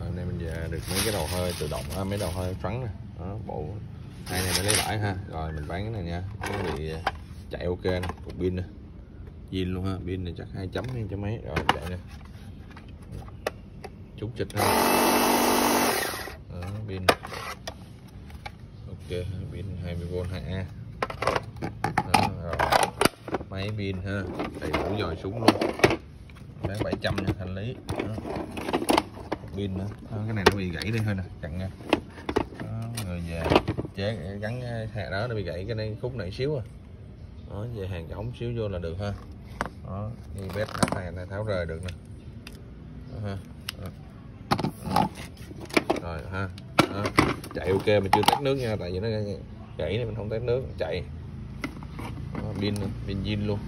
hôm nay mình về được mấy cái đầu hơi tự động à, mấy đầu hơi trắng nè. Đó bộ hai này mình lấy bãi ha. Rồi mình bán cái này nha. Nó bị à, chạy ok nè cục pin nè. Pin luôn ha pin này chắc hai chấm hay cho mấy. Rồi chạy nè. Chút chịch ha. Đó, pin. Ok pin 20V 2A đó, rồi. Máy pin ha đầy đủ dòi súng luôn. Bán 700 nha thanh lý. Đó pin nữa. Đó, cái này nó bị gãy đây thôi nè chặn nha đó, người về chế gắn hàng đó nó bị gãy cái này khúc này xíu à. Đó, về hàng ống xíu vô là được ha. Đó thì bếp nắp này này tháo rời được nè. Đó, ha. Đó. Đó. rồi ha. Đó. chạy ok mà chưa tắt nước nha tại vì nó gãy nên mình không tắt nước chạy. Đó, pin pin zin luôn.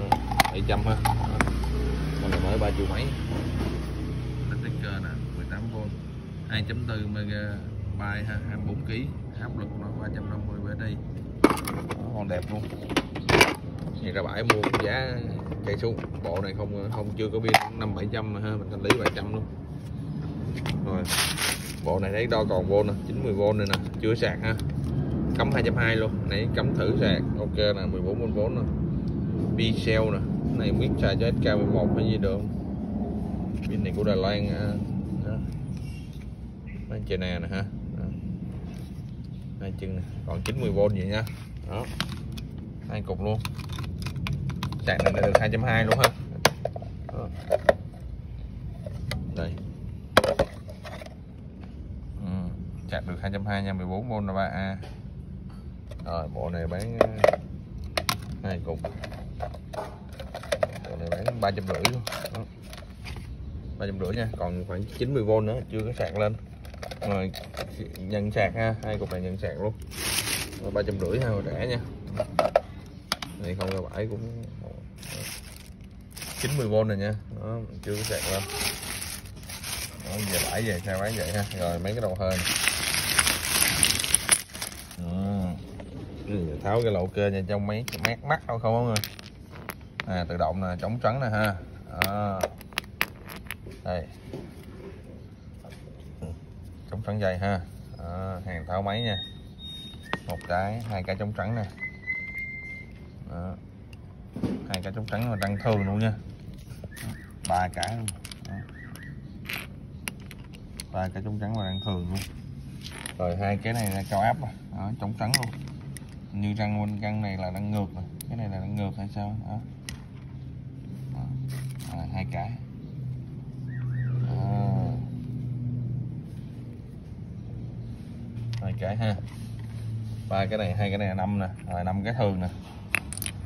Bảy 700 ha. Con này mới ba triệu mấy. 2.4 megabyte ha 24 kg áp lực nó 350 BD còn đẹp luôn. Thì ra bãi mua cũng giá chạy xuống. Bộ này không không chưa có pin năm bảy trăm ha mình thanh lý 700 luôn. Rồi bộ này thấy đo còn vô nè 90V này nè chưa sạc ha. Cắm 2.2 luôn nãy cắm thử sạc ok nè 14V nè. Pin cell nè này biết xài cho SK11 hay gì được pin này của Đài Loan à, đó. Mấy trên nè nè ha. Đó. hai chân nè. Còn 90V vậy nha. Đó. Hai cục luôn. Sạc này được 220 luôn ha. Đó. đây. Ừ. sạc được 220 nha. 14V là 3A rồi, bộ này bán ờ, hai cục. Bộ này bán ba trăm rưỡi luôn. Ba trăm rưỡi nha. Còn khoảng 90V nữa, chưa có sạc lên rồi nhận sạc ha hai cục này nhận sạc luôn. Ba trăm rưỡi ha rẻ nha. Này không ra bãi cũng 90V này nha. Đó chưa có sạc lên đó, về bãi về sao bán vậy ha? Rồi mấy cái đầu hơi này. tháo cái lỗ kê nha trong mấy mát mắt đâu không người. À tự động nè chống trắng nè ha. Đó. đây trắng dày ha đó. hàng tháo máy nha một cái hai cái chống trắng nè đó. hai cái chống trắng là đăng thường luôn nha ba cái luôn đó. ba cái chống trắng là đăng thường luôn rồi hai cái này là cao áp đó, chống trắng luôn như răng bên răng này là đang ngược này. cái này là đang ngược hay sao đó, đó. À, hai cái đó. hai cái ha. Ba cái này hai cái này là năm nè. Rồi năm cái thường nè.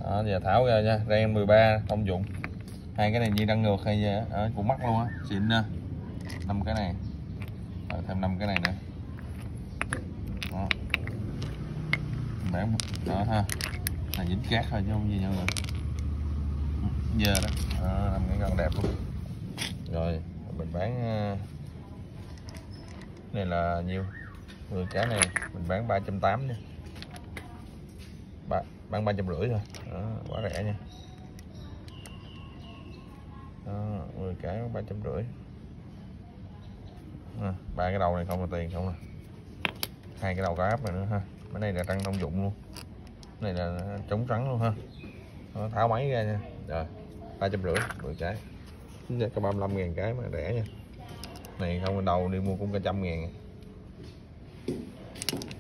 Đó, giờ tháo ra nha. Ren 13 thông dụng. Hai cái này như đang ngược hay gì đó, cũng mắc luôn á. Xịn nè. Năm cái này. Rồi thêm năm cái này nữa. Đó. Bán đó ha. Là dính cát thôi chứ không gì nữa rồi giờ đó. Đó, làm cái con đẹp luôn. Rồi mình bán ờ, này là nhiêu? 10 cái này mình bán 380 nha. Ba, bán ba trăm rưỡi thôi. Đó, quá rẻ nha. Đó, 10 cái ba trăm rưỡi ba cái đầu này không là tiền không nè hai cái đầu cá áp này nữa ha. Cái này là tăng thông dụng luôn. Cái này là chống trắng luôn ha. Đó, tháo máy ra nha. Rồi ba trăm rưỡi 10 cái. Có 35 ngàn cái mà rẻ nha. Này không đầu đi mua cũng cả trăm ngàn. Thank you.